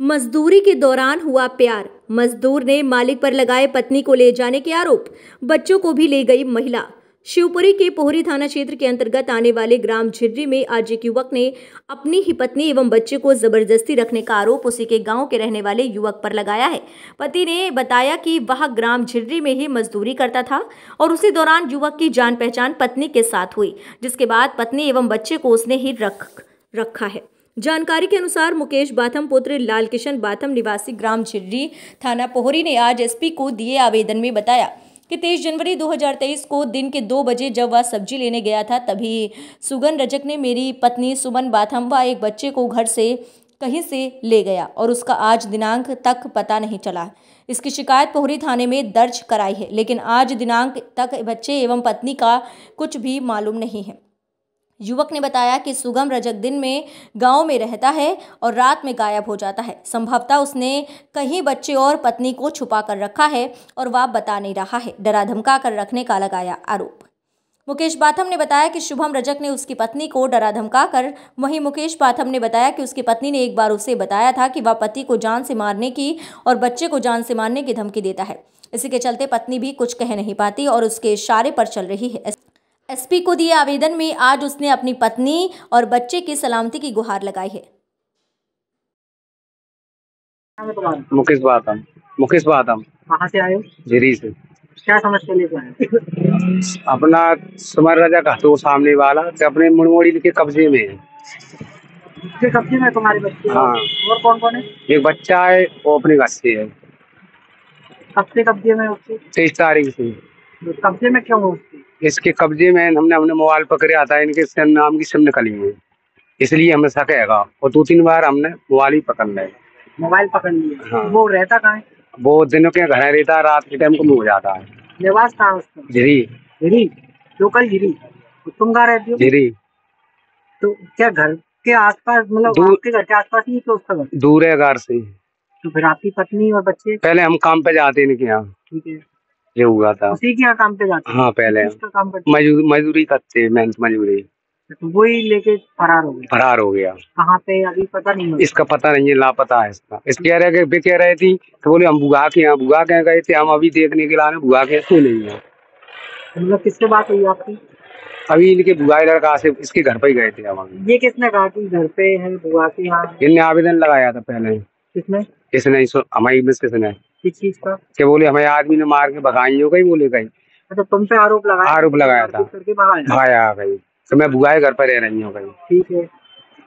मजदूरी के दौरान हुआ प्यार। मजदूर ने मालिक पर लगाए पत्नी को ले जाने के आरोप। बच्चों को भी ले गई महिला। शिवपुरी के पोहरी थाना क्षेत्र के अंतर्गत आने वाले ग्राम झिर्री में आज एक युवक ने अपनी ही पत्नी एवं बच्चे को ज़बरदस्ती रखने का आरोप उसी के गाँव के रहने वाले युवक पर लगाया है। पति ने बताया कि वह ग्राम झिर्री में ही मजदूरी करता था और उसी दौरान युवक की जान पहचान पत्नी के साथ हुई, जिसके बाद पत्नी एवं बच्चे को उसने ही रख, रखा है। जानकारी के अनुसार मुकेश बाथम, पुत्र लालकिशन बाथम, निवासी ग्राम झिर्री थाना पोहरी ने आज एसपी को दिए आवेदन में बताया कि 23 जनवरी 2023 को दिन के दो बजे जब वह सब्ज़ी लेने गया था, तभी सुगन रजक ने मेरी पत्नी सुमन बाथम व एक बच्चे को घर से कहीं से ले गया और उसका आज दिनांक तक पता नहीं चला। इसकी शिकायत पोहरी थाने में दर्ज कराई है, लेकिन आज दिनांक तक बच्चे एवं पत्नी का कुछ भी मालूम नहीं है। युवक ने बताया कि सुगम रजक दिन में गाँव में रहता है और रात में गायब हो जाता है। संभवतः उसने कहीं बच्चे और पत्नी को छुपा कर रखा है और वह बता नहीं रहा है। डरा धमका कर रखने का लगाया आरोप। मुकेश बाथम ने बताया कि शुभम रजक ने उसकी पत्नी को डरा धमका कर, वहीं मुकेश बाथम ने बताया कि उसकी पत्नी ने एक बार उसे बताया था कि वह पति को जान से मारने की और बच्चे को जान से मारने की धमकी देता है। इसी के चलते पत्नी भी कुछ कह नहीं पाती और उसके इशारे पर चल रही है। एसपी को दिए आवेदन में आज उसने अपनी पत्नी और बच्चे की सलामती की गुहार लगाई है। मुकेश बातम मुकेश बातम कहाँ से आए हो? झिरी से। क्या समस्या लेके आए अपना सुमर राजा का तो सामने वाला कि अपने मुड़मोड़ी के कब्जे में है। कब्जे में तुम्हारे बच्चे? हाँ। और कौन कौन है? एक बच्चा है वो अपने घर से है। कब से कब्जे में उसके? तेईस तारीख से। कब्जे में क्यों हो उसके? इसके कब्जे में हमने हमने मोबाइल पकड़े आता है इनके सिम नाम की सिम निकली है। इसलिए हमें शक हैगा। और दो तीन बार हमने मोबाइल ही पकड़ लिया। मोबाइल पकड़ लिया। हाँ। वो रहता कहाँ है? वो दिनों के घर रहता रात के टाइम को हो जाता है। निवास कहाँ उसका? झिरी हिरी लोकल हिरी तो तुम कहाँ रहती हो? झिरी तो क्या घर के आसपास मतलब दूर- आपके घर के आसपास ही है उसका घर? दूर है घर से। तो फिर आपकी पत्नी और बच्चे? पहले हम काम पे जाते इनके यहाँ। ठीक है। ये हुआ था। उसी के काम पे जाते हाँ? पहले। करते मजदूर करते मेहनत मजदूरी हैं। तो वही लेके फरार हो गया? फरार हो गया। कहाँ पे? अभी पता नहीं है इसका पता नहीं है लापता है इसका। इस कह रहे वे कह रहे थी तो बोले हम बुआ के यहाँ बुआ के गए थे हम अभी देखने के लिए बुआ के कोई नहीं है मतलब किससे बात हुई आपकी? अभी इनके बुआ लड़का से इसके घर पे ही गए थे हम ये किसने कहा कि घर पे है बुआ के यहाँ? इनने आवेदन लगाया था पहले। किसने? इसने हमारी मिस किसने किस चीज़ का? कि बोले हमें आदमी ने मार के भगाई हो गई बोले गई अच्छा तुम पे आरोप लगाया? आरोप लगाया था। भगाया? गई तो मैं बुआ के घर पर रह रही हूँ गई ठीक है।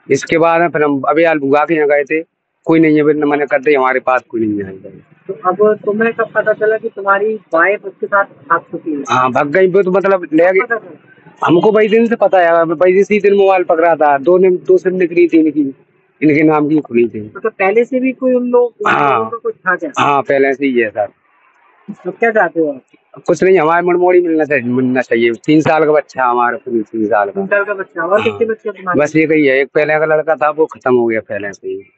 इसके बाद फिर हम अभी यार बुआ के यहाँ गए थे। कोई नहीं है फिर मैंने करते हमारे पास कोई नहीं है तो अब तुम्हें कब पता चला कि तुम्हारी वाइफ उसके साथ भाग चुकी है? हाँ भग गई तो मतलब ले चला? हमको भाई दिन से पता है भाई इसी दिन मोबाइल पकड़ा था। दो दिन दो सिम निकली थी इनकी इनके नाम की खुली थी। तो पहले से भी कोई उन लोग हाँ। कुछ था हाँ पहले से ही है सर। तो क्या चाहते हो आप? कुछ नहीं हमारे मनमोड़ी मिलना चाहिए मिलना चाहिए। तीन साल का बच्चा है हमारा तीन साल का। तीन साल का बच्चा और हाँ। कितने बच्चे बस ये कही है एक पहले का लड़का था वो खत्म हो गया पहले से ही।